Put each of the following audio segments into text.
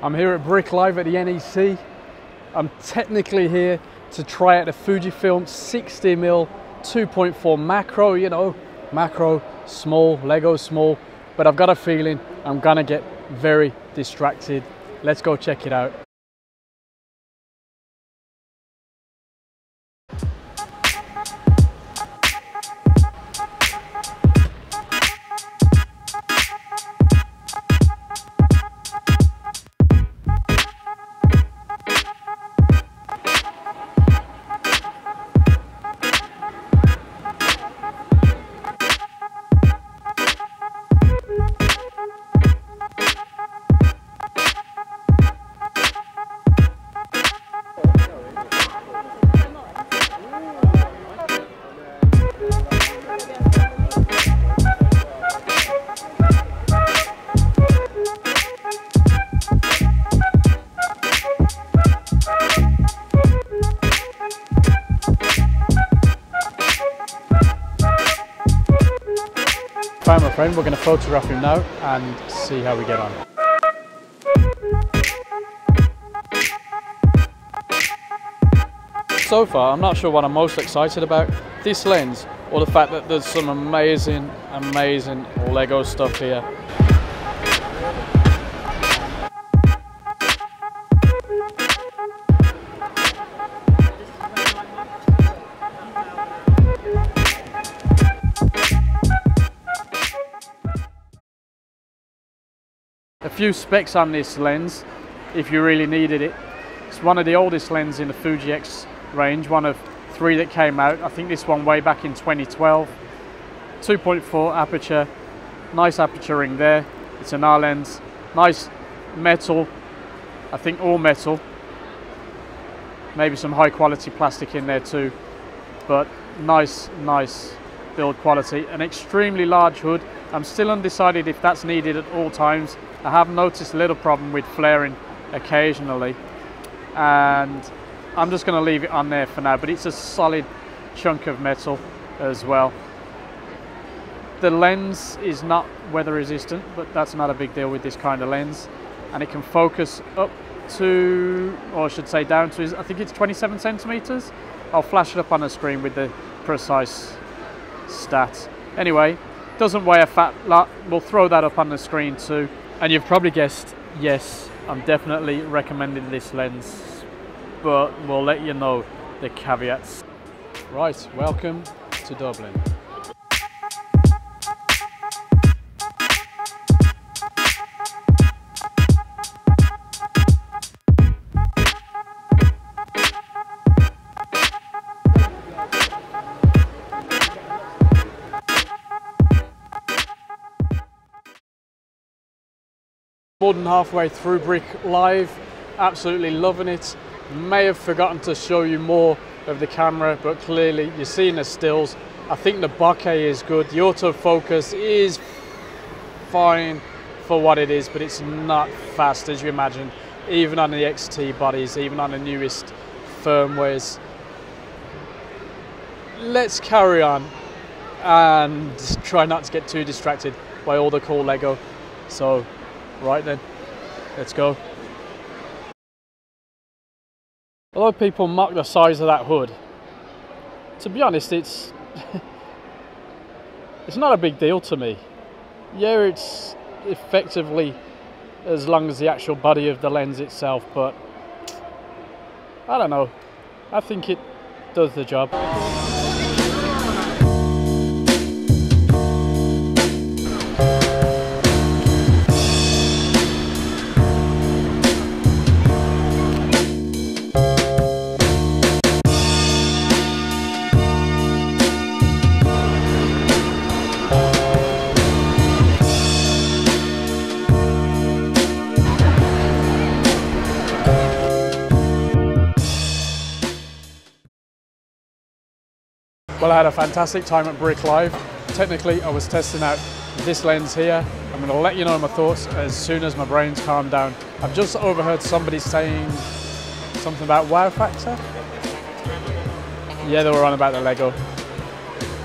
I'm here at Brick Live at the NEC. I'm technically here to try out the Fujifilm 60mm 2.4 macro, you know, macro, small, Lego small, but I've got a feeling I'm gonna get very distracted. Let's go check it out. We're going to photograph him now and see how we get on. So far, I'm not sure what I'm most excited about, this lens or the fact that there's some amazing, amazing Lego stuff here. Few specs on this lens, if you really needed it. It's one of the oldest lenses in the Fuji X range, one of three that came out. I think this one way back in 2012. 2.4 aperture, nice aperture ring there. It's an R lens, nice metal, I think all metal. Maybe some high quality plastic in there too, but nice, nice build quality. An extremely large hood. I'm still undecided if that's needed at all times. I have noticed a little problem with flaring occasionally and I'm just going to leave it on there for now but it's a solid chunk of metal as well. The lens is not weather resistant but that's not a big deal with this kind of lens and it can focus up to or I should say down to I think it's 27 centimeters. I'll flash it up on the screen with the precise stats. Anyway, doesn't weigh a fat lot. We'll throw that up on the screen too. And you've probably guessed, yes, I'm definitely recommending this lens, but we'll let you know the caveats. Right, welcome to Dublin. More than halfway through Brick Live, absolutely loving it. May have forgotten to show you more of the camera, but clearly you're seeing the stills. I think the bokeh is good. The autofocus is fine for what it is, but it's not fast as you imagine, even on the XT bodies, even on the newest firmwares. Let's carry on and try not to get too distracted by all the cool Lego. So Right then, let's go. A lot of people mock the size of that hood. To be honest, it's it's not a big deal to me. Yeah, it's effectively as long as the actual body of the lens itself, but I don't know. I think it does the job. Well, I had a fantastic time at Brick Live. Technically, I was testing out this lens here. I'm going to let you know my thoughts as soon as my brain's calmed down. I've just overheard somebody saying something about wow factor. Yeah, they were on about the Lego.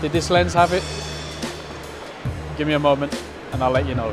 Did this lens have it? Give me a moment and I'll let you know.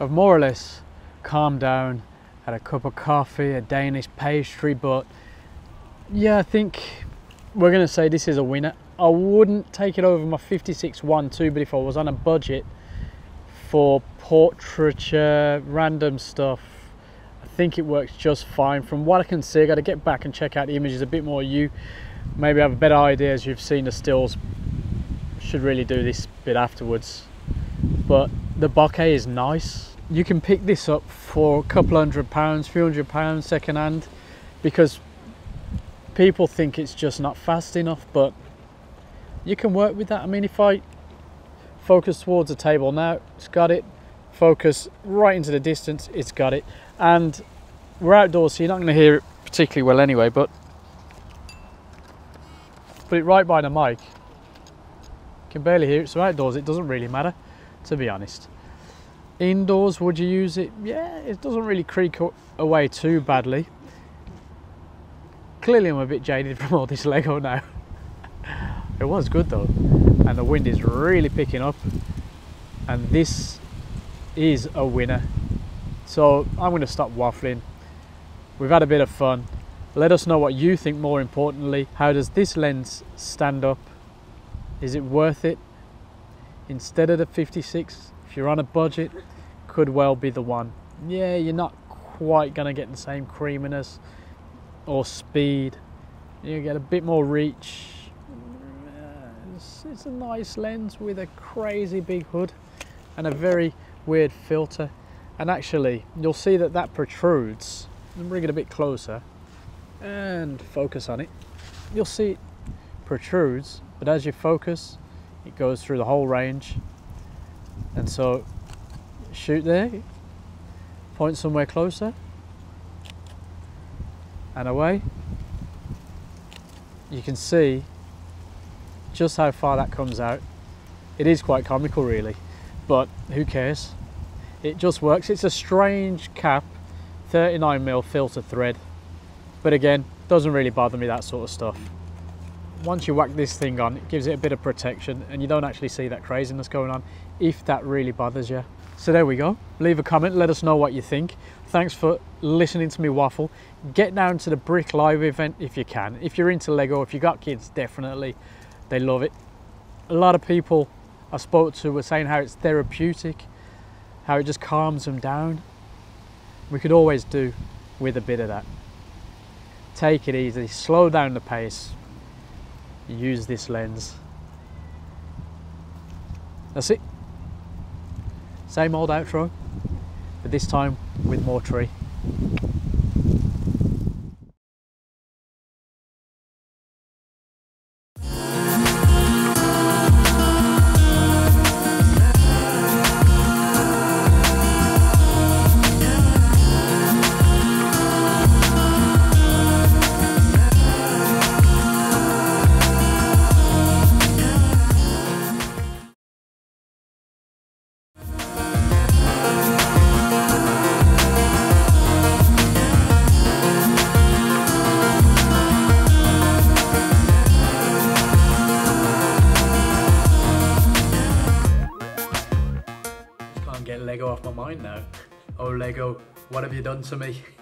I've more or less calmed down, had a cup of coffee, a Danish pastry, but yeah, I think we're going to say this is a winner. I wouldn't take it over my 56 1-2, but if I was on a budget for portraiture, random stuff, I think it works just fine. From what I can see, I got to get back and check out the images a bit more. You maybe have a better idea as you've seen the stills. Should really do this bit afterwards. But the bokeh is nice. You can pick this up for a couple hundred pounds, few hundred pounds second hand because people think it's just not fast enough, but you can work with that. I mean, if I focus towards the table now, it's got it. Focus right into the distance, it's got it. And we're outdoors, so you're not going to hear it particularly well anyway, but put it right by the mic. You can barely hear it, so outdoors it doesn't really matter, to be honest. Indoors, would you use it? Yeah, it doesn't really creak away too badly. Clearly I'm a bit jaded from all this Lego now. it was good though, and the wind is really picking up, and this is a winner. So I'm going to stop waffling. We've had a bit of fun. Let us know what you think more importantly. How does this lens stand up? Is it worth it? Instead of the 56, if you're on a budget, could well be the one. Yeah, you're not quite going to get the same creaminess or speed. You get a bit more reach. Mm, it's, it's a nice lens with a crazy big hood and a very weird filter. And actually, you'll see that that protrudes. bring it a bit closer and focus on it, you'll see it protrudes, but as you focus, it goes through the whole range. And so shoot there, point somewhere closer, and away. You can see just how far that comes out. It is quite comical really, but who cares? It just works. It's a strange cap, 39mm filter thread but again, doesn't really bother me, that sort of stuff. Once you whack this thing on, it gives it a bit of protection and you don't actually see that craziness going on if that really bothers you. So there we go. Leave a comment, let us know what you think. Thanks for listening to me waffle. Get down to the Brick Live event if you can. If you're into Lego, if you got kids, definitely. They love it. A lot of people I spoke to were saying how it's therapeutic, how it just calms them down. We could always do with a bit of that take it easy, slow down the pace, use this lens. That's it. Same old outro, but this time with more tree. Lego off my mind now. Oh Lego, what have you done to me?